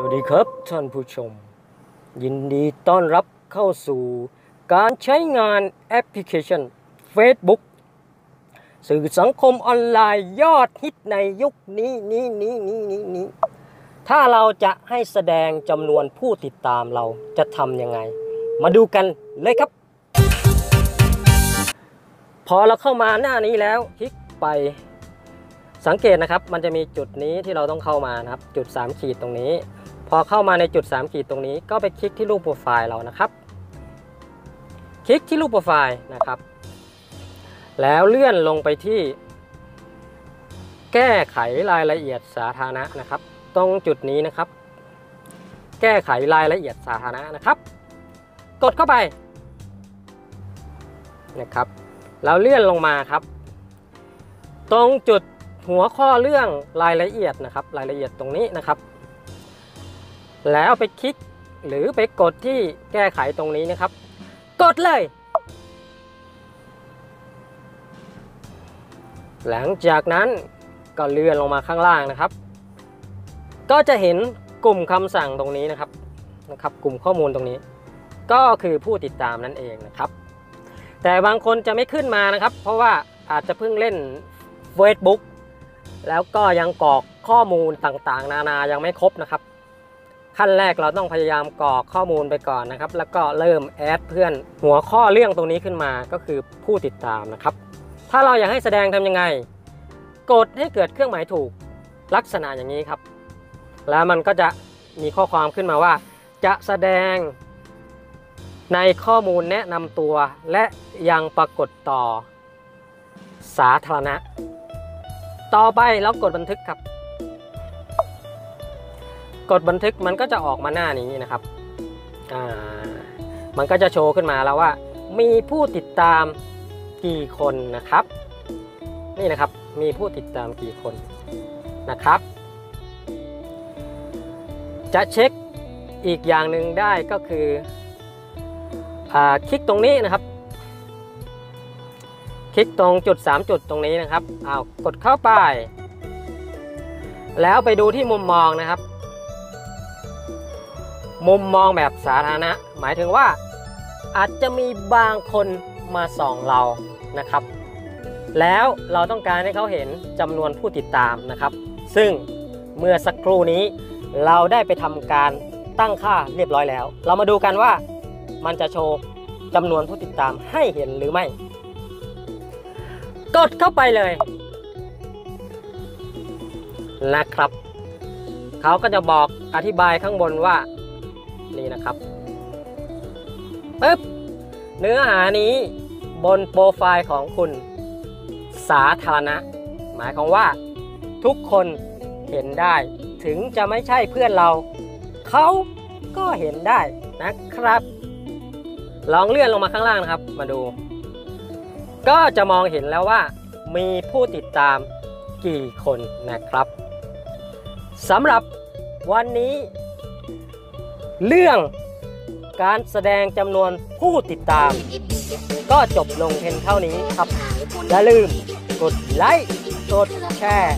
สวัสดีครับท่านผู้ชม ยินดีต้อนรับเข้าสู่การใช้งานแอปพลิเคชัน Facebook สื่อสังคมออนไลน์ยอดฮิตในยุคนี้นี้นี้นี้นี้นี้ถ้าเราจะให้แสดงจำนวนผู้ติดตามเราจะทำยังไง มาดูกันเลยครับ พอเราเข้ามาหน้านี้แล้วคลิกไปสังเกตนะครับ มันจะมีจุดนี้ที่เราต้องเข้ามานะครับ จุด 3 ขีดตรงนี้ พอเข้ามาในจุด 3 ขีดตรงนี้ก็ไปคลิกที่รูปโปรไฟล์เรานะครับ คลิกที่รูปโปรไฟล์นะครับ แล้วเลื่อนลงไปที่ แก้ไขรายละเอียดสาธารณะนะครับ ตรงจุดนี้นะครับ แก้ไขรายละเอียดสาธารณะนะครับ กดเข้าไปนะครับแล้วเลื่อนลงมาครับ ตรงจุดหัวข้อเรื่องรายละเอียดนะครับ รายละเอียดตรงนี้นะครับ แล้วไปคลิกหรือไปกดที่แก้ไขตรงนี้นะครับ กดเลย หลังจากนั้นก็เลื่อนลงมาข้างล่างนะครับ ก็จะเห็นกลุ่มคำสั่งตรงนี้นะครับนะครับ กลุ่มข้อมูลตรงนี้ ก็คือผู้ติดตามนั่นเองนะครับ แต่บางคนจะไม่ขึ้นมานะครับ เพราะว่าอาจจะเพิ่งเล่น Facebook แล้วก็ยังกรอกข้อมูลต่างๆ นานายังไม่ครบนะครับ ขั้นแรกเราต้องพยายามกรอกข้อมูลไปก่อนนะครับ แล้วก็เริ่มแอดเพื่อนหัวข้อเรื่องตรงนี้ขึ้นมาก็คือผู้ติดตามนะครับ ถ้าเราอยากให้แสดงทำยังไง กดให้เกิดเครื่องหมายถูกลักษณะอย่างนี้ครับ แล้วมันก็จะมีข้อความขึ้นมาว่า จะแสดงในข้อมูลแนะนำตัว และยังปรากฏต่อสาธารณะ ต่อไปเรากดบันทึกครับ กดบันทึกมันก็จะออกมาหน้านี้นะครับอ่ามันก็จะโชว์ขึ้นมาแล้วว่า มีผู้ติดตามกี่คนนะครับ นี่นะครับมีผู้ติดตามกี่คนนะครับ จะเช็คอีกอย่างหนึ่งได้ก็คืออคลิกตรงนี้นะครับ คลิกตรงจุด 3 จุดตรงนี้นะครับเอากดเข้าไป แล้วไปดูที่มุมมองนะครับ มุมมองแบบสาธารณะ หมายถึงว่าอาจจะมีบางคนมาส่องเรานะครับ แล้วเราต้องการให้เขาเห็นจำนวนผู้ติดตามนะครับ ซึ่งเมื่อสักครู่นี้เราได้ไปทำการตั้งค่าเรียบร้อยแล้ว เรามาดูกันว่ามันจะโชว์จำนวนผู้ติดตามให้เห็นหรือไม่ กดเข้าไปเลยนะครับ เขาก็จะบอกอธิบายข้างบนว่า นี่นะครับปึ๊บเนื้อหานี้บนโปรไฟล์ของคุณสาธารณะ หมายความว่าทุกคนเห็นได้ ถึงจะไม่ใช่เพื่อนเรา เขาก็เห็นได้นะครับ ลองเลื่อนลงมาข้างล่างนะครับ มาดู ก็จะมองเห็นแล้วว่า มีผู้ติดตามกี่คนนะครับสำหรับวันนี้ เรื่องการแสดงจำนวนผู้ติดตาม ก็จบลงเพียงเท่านี้ครับ อย่าลืมกดไลค์ กดแชร์